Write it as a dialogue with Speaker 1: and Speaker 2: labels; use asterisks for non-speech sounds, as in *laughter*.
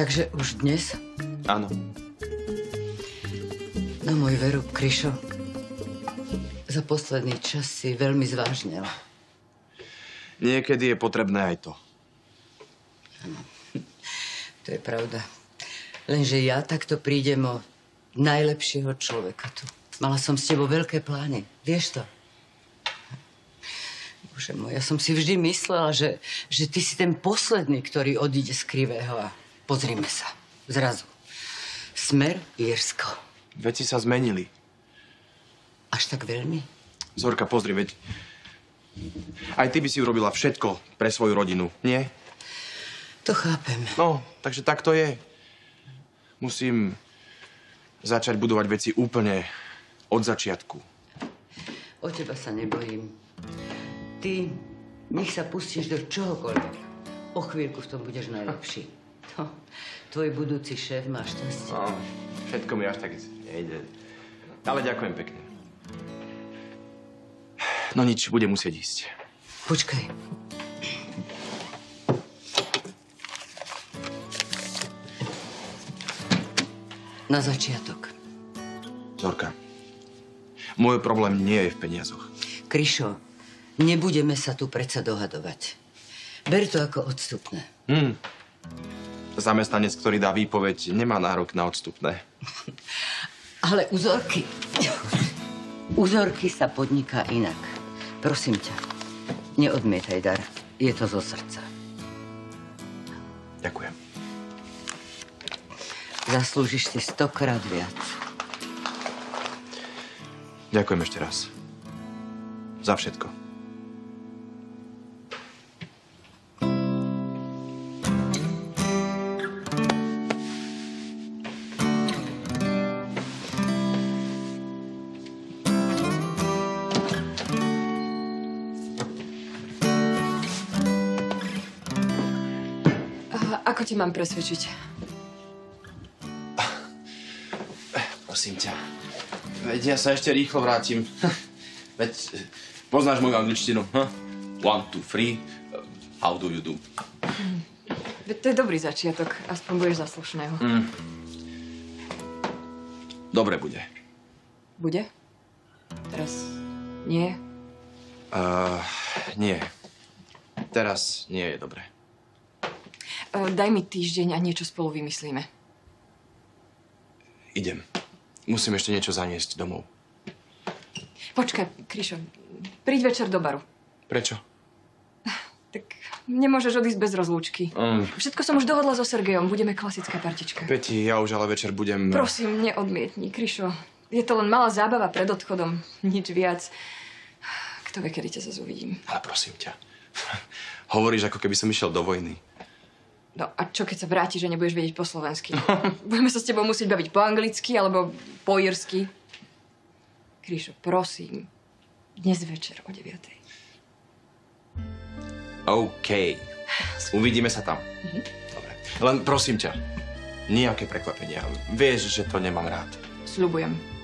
Speaker 1: Takže už dnes?
Speaker 2: Áno.
Speaker 1: No môj veru, Kryšo, za posledný čas si veľmi zvážnil.
Speaker 2: Niekedy je potrebné aj to.
Speaker 1: To je pravda. Lenže ja takto prídem o najlepšieho človeka tu. Mala som s tebou veľké plány. Vieš to? Bože môj, ja som si vždy myslela, že, že ty si ten posledný, ktorý odíde z krivého a pozrime sa. Zrazu. Smer Jersko.
Speaker 2: Veci sa zmenili.
Speaker 1: Až tak veľmi?
Speaker 2: Zorka, pozri, veď... Aj ty by si urobila všetko pre svoju rodinu, nie?
Speaker 1: To chápem.
Speaker 2: No, takže tak to je. Musím začať budovať veci úplne od začiatku.
Speaker 1: O teba sa nebojím. Ty nech sa pustíš do čohokoľvek. O chvíľku v tom budeš najlepší. Tvoj budúci šéf má šťastie.
Speaker 2: No, všetko mi až tak nejde. Ale ďakujem pekne. No nič, budem musieť ísť.
Speaker 1: Počkaj. Na začiatok.
Speaker 2: Zorka, môj problém nie je v peniazoch.
Speaker 1: Kryšo, nebudeme sa tu predsa dohadovať. Ber to ako odstupné.
Speaker 2: Hm. Zamestnanec, ktorý dá výpoveď, nemá nárok na odstupné. *laughs*
Speaker 1: Ale uzorky... *laughs* Uzorky sa podniká inak. Prosím ťa, neodmietaj dar. Je to zo srdca.
Speaker 2: Ďakujem.
Speaker 1: Zaslúžiš si stokrát viac.
Speaker 2: Ďakujem ešte raz. Za všetko.
Speaker 3: Ako ti mám presvedčiť?
Speaker 2: Prosím ťa. Veď ja sa ešte rýchlo vrátim. *laughs* Veď eh, poznáš moju angličtinu. Huh? One, two, three. Eh, How do you do?
Speaker 3: Veď to je dobrý začiatok. Aspoň budeš za slušného.
Speaker 2: Dobre bude.
Speaker 3: Bude? Teraz nie?
Speaker 2: Uh, nie. Teraz nie je dobre.
Speaker 3: Uh, daj mi týždeň a niečo spolu vymyslíme.
Speaker 2: Idem. Musím ešte niečo zaniesť domov.
Speaker 3: Počkaj, Krišo, príď večer do baru.
Speaker 2: Prečo? *laughs*
Speaker 3: Tak nemôžeš odísť bez rozlúčky.
Speaker 2: Um,
Speaker 3: Všetko som už dohodla so Sergejom. Budeme klasická partička.
Speaker 2: Peti, ja už ale večer budem...
Speaker 3: Prosím, neodmietni, Krišo. Je to len malá zábava pred odchodom. *laughs* Nič viac. Kto vie, kedy ťa zase uvidím.
Speaker 2: Ale prosím ťa. *laughs* Hovoríš, ako keby som išiel do vojny.
Speaker 3: No a čo, keď sa vrátiš, že nebudeš vedieť po slovensky? *laughs* Budeme sa s tebou musieť baviť po anglicky alebo po írsky. Kríšo, prosím. Dnes večer o 9.
Speaker 2: OK. Uvidíme sa tam. Dobre. Len prosím ťa, nejaké prekvapenia. Vieš, že to nemám rád.
Speaker 3: Sľubujem.